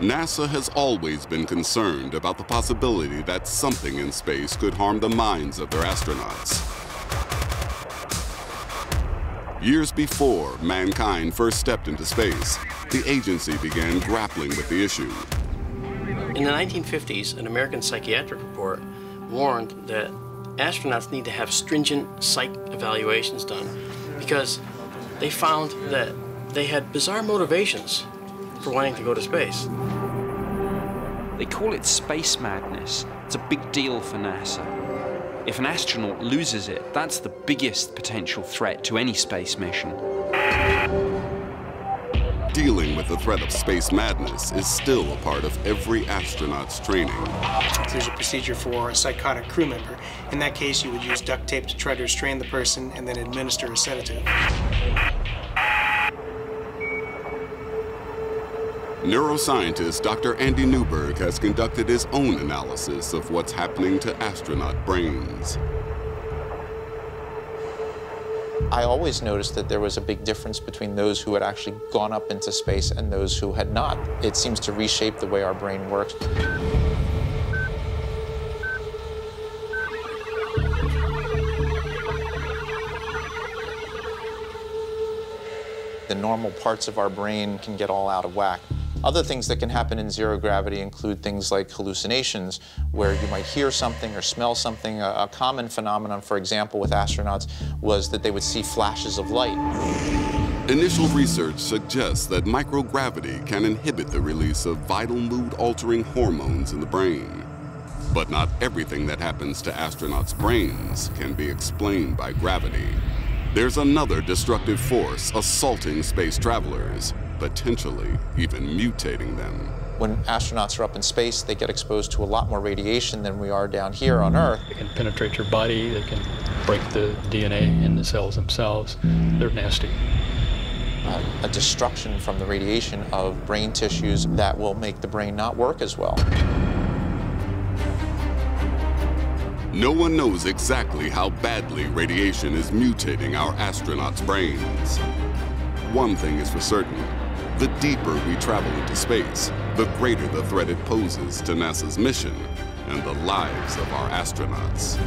NASA has always been concerned about the possibility that something in space could harm the minds of their astronauts. Years before mankind first stepped into space, the agency began grappling with the issue. In the 1950s, an American psychiatric report warned that astronauts need to have stringent psych evaluations done because they found that they had bizarre motivations for wanting to go to space. They call it space madness. It's a big deal for NASA. If an astronaut loses it, that's the biggest potential threat to any space mission. Dealing with the threat of space madness is still a part of every astronaut's training. There's a procedure for a psychotic crew member. In that case, you would use duct tape to try to restrain the person and then administer a sedative. Neuroscientist Dr. Andy Newberg has conducted his own analysis of what's happening to astronaut brains. I always noticed that there was a big difference between those who had actually gone up into space and those who had not. It seems to reshape the way our brain works. The normal parts of our brain can get all out of whack. Other things that can happen in zero gravity include things like hallucinations, where you might hear something or smell something. A, a, common phenomenon, for example, with astronauts was that they would see flashes of light. Initial research suggests that microgravity can inhibit the release of vital mood-altering hormones in the brain. But not everything that happens to astronauts' brains can be explained by gravity. There's another destructive force assaulting space travelers, potentially even mutating them. When astronauts are up in space, they get exposed to a lot more radiation than we are down here on Earth. They can penetrate your body, they can break the DNA in the cells themselves. They're nasty. Uh, a destruction from the radiation of brain tissues that will make the brain not work as well. No one knows exactly how badly radiation is mutating our astronauts' brains. One thing is for certain, the deeper we travel into space, the greater the threat it poses to NASA's mission and the lives of our astronauts.